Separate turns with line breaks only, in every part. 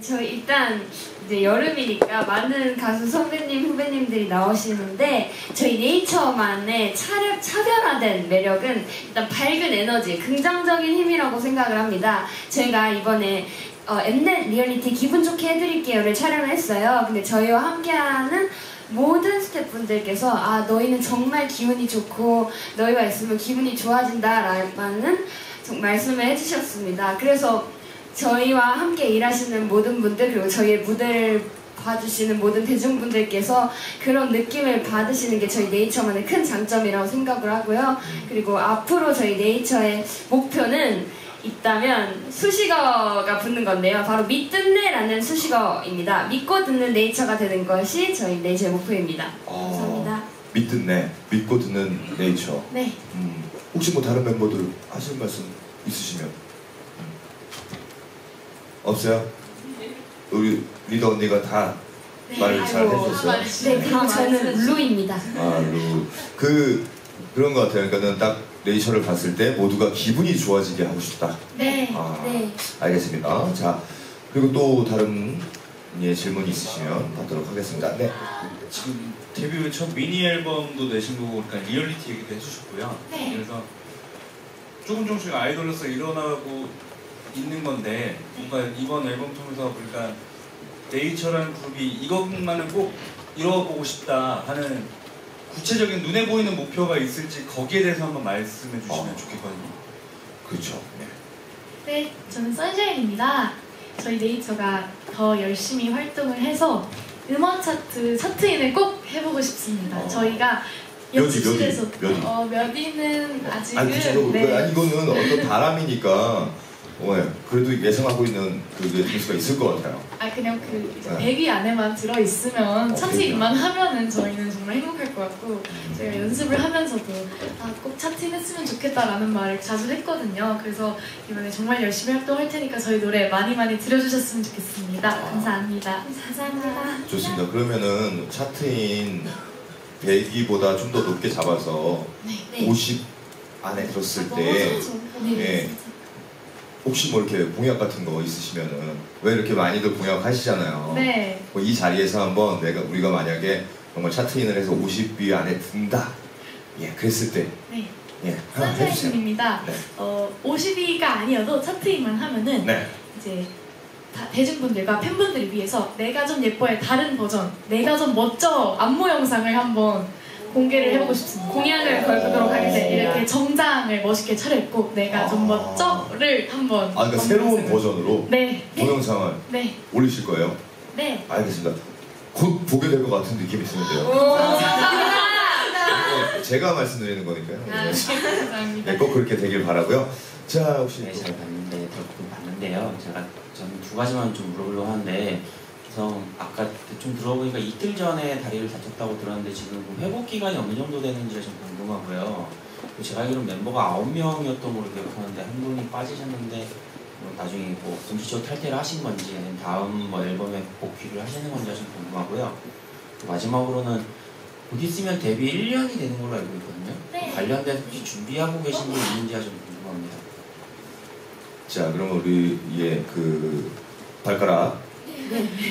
저희 일단 이제 여름이니까 많은 가수 선배님 후배님들이 나오시는데 저희 네이처만의 차려, 차별화된 매력은 일단 밝은 에너지, 긍정적인 힘이라고 생각을 합니다. 저희가 이번에 어, 엠넷 리얼리티 기분 좋게 해드릴게요를 촬영을 했어요. 근데 저희와 함께하는 모든 스태프분들께서 아 너희는 정말 기분이 좋고 너희가 있으면 기분이 좋아진다라는 말씀을 해주셨습니다. 그래서 저희와 함께 일하시는 모든 분들 그리고 저희의 무대를 봐주시는 모든 대중분들께서 그런 느낌을 받으시는 게 저희 네이처만의 큰 장점이라고 생각을 하고요. 그리고 앞으로 저희 네이처의 목표는 있다면 수식어가 붙는 건데요. 바로 믿듣네라는 수식어입니다. 믿고 듣는 네이처가 되는 것이 저희 네이처의 목표입니다.
어,
감사합니다.
믿듣네. 믿고 듣는 네이처.
네.
음, 혹시 뭐 다른 멤버들 하실 말씀 있으시면? 음. 없어요? 우리 리더 언니가 다 말을 잘. 해주셨어요.
네, 그리고 저는 루입니다.
아, 루. 그, 그런 것 같아요. 그러니까는 딱 네이처를 봤을 때 모두가 기분이 좋아지게 하고 싶다.
네.
아.
네.
알겠습니다. 자, 그리고 또 다른 예, 질문 있으시면 받도록 하겠습니다. 네.
지금 데뷔 후 첫 미니 앨범도 내신 거고 그러니까 리얼리티 얘기도 해주셨고요.
네.
그래서 조금 조금씩 아이돌로서 일어나고 있는 건데 뭔가 이번 앨범 통해서 그러니까 네이처라는 그룹이 이것만은 꼭 이뤄보고 싶다 하는 구체적인 눈에 보이는 목표가 있을지 거기에 대해서 한번 말씀해 주시면
어.
좋겠거든요.
그렇죠. 네.
네, 저는 선샤인입니다. 저희 네이처가 더 열심히 활동을 해서 음원 차트 차트인을 꼭 해보고 싶습니다.
어.
저희가
몇 위,
연습실에서
몇 위, 몇 위?
어, 몇 위는 아직은
아니, 구체적으로,
네.
아니, 이거는 어떤 바람이니까, 어, 예, 그래도 예상하고 있는 그 점수가 있을 것 같아요.
아 그냥 그 이제
네.
100위 안에만 들어 있으면
어,
차트인만 하면은 저희는 정말 행복할 것 같고 제가 연습을 하면서도 아 꼭 차트인 했으면 좋겠다라는 말을 자주 했거든요. 그래서 이번에 정말 열심히 활동할 테니까 저희 노래 많이 많이 들어주셨으면 좋겠습니다.
아.
감사합니다.
감사합니다.
좋습니다. 그러면은 차트인 100위보다 좀 더 높게 잡아서
네.
50 안에 들었을 때
네.
예. 혹시 뭐 이렇게 공약 같은 거 있으시면은 왜 이렇게 많이들 공약 하시잖아요.
네.
뭐 이 자리에서 한번 내가 우리가 만약에 정말 차트인을 해서 50위 안에 든다. 예, 그랬을 때
네.
예.
선샤인입니다.
네.
어, 50위가 아니어도 차트인만 하면은
네.
이제 다- 대중분들과 팬분들을 위해서 내가 좀 예뻐의 다른 버전, 내가 좀 멋져 안무 영상을 한번 공개를 해보고 싶습니다.
공약을 걸도록
어.
네,
하겠습니다.
이렇게 정장을 멋있게 차려입고 내가 좀
아.
멋져를 한번
아, 그러니까 새로운 버전으로
네,
동영상을
네,
올리실 거예요.
네.
알겠습니다. 곧 보게 될 것 같은 느낌이 드는데요.
오.
이거 제가 말씀드리는 거니까요.
아,
감사합니다.
네, 꼭 그렇게 되길 바라고요. 자, 혹시
네,
또-
잘 봤는데 덕분 봤는데요. 제가 저는 두 가지만 좀 물어보려고 하는데 그래서 아까 대충 들어보니까 이틀 전에 다리를 다쳤다고 들었는데 지금 그 회복 기간이 어느 정도 되는지 좀 궁금하고요. 제가 알기로는 멤버가 9명이었던 걸로 기억하는데 한 분이 빠지셨는데 뭐 나중에 뭐 정치적 탈퇴를 하신 건지 아니면 다음 뭐 앨범에 복귀를 하시는 건지 좀 궁금하고요. 또 마지막으로는 곧 있으면 데뷔 1년이 되는 걸로 알고 있거든요.
네.
관련돼서 혹시 준비하고 계신 게 있는지가 좀 궁금합니다.
자, 그러면 우리 예, 그 발가락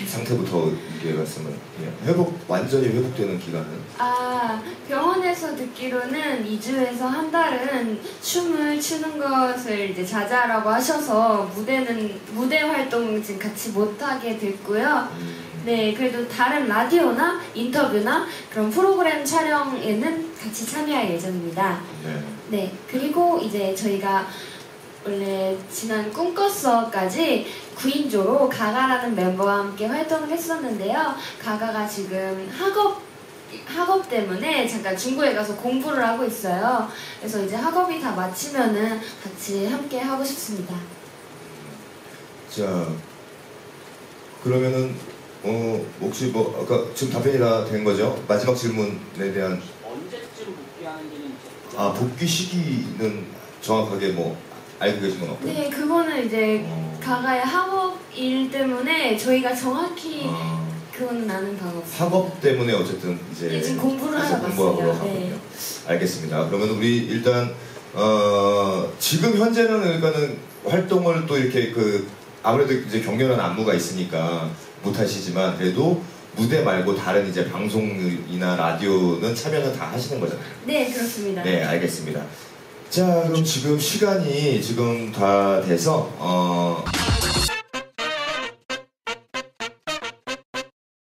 상태부터 이게 말씀을 예, 회복 완전히 회복되는 기간은
아, 병원에서 듣기로는 2주에서 한 달은 춤을 추는 것을 이제 자제하라고 하셔서 무대는 무대 활동 지금 같이 못 하게 됐고요.
음,
네, 그래도 다른 라디오나 인터뷰나 그런 프로그램 촬영에는 같이 참여할 예정입니다.
네.
네, 그리고 이제 저희가 원래 지난 꿈꿨어까지 9인조로 가가라는 멤버와 함께 활동을 했었는데요. 가가가 지금 학업 학업 때문에 잠깐 중국에 가서 공부를 하고 있어요. 그래서 이제 학업이 다 마치면은 같이 함께 하고 싶습니다.
자, 그러면은 어 혹시 뭐 아까 지금 답변이 다 된 거죠? 마지막 질문에 대한
언제쯤 복귀하는지는
아 복귀 시기는 정확하게 뭐 알고 계신 건 없고?
네, 그거는 이제
어.
가가의 학업 일 때문에 저희가 정확히
아.
그건 나는 방법.
학업 때문에 어쨌든 이제
네, 지금 공부를 하러
공부하러
갔어요. 네.
알겠습니다. 그러면 우리 일단 어, 지금 현재는 그러니까는 활동을 또 이렇게 그 아무래도 이제 경렬한 안무가 있으니까 못 하시지만 그래도 무대 말고 다른 이제 방송이나 라디오는 참여는 다 하시는 거잖아요.
네, 그렇습니다.
네, 알겠습니다. 자 그럼 지금 시간이 지금 다 돼서 어.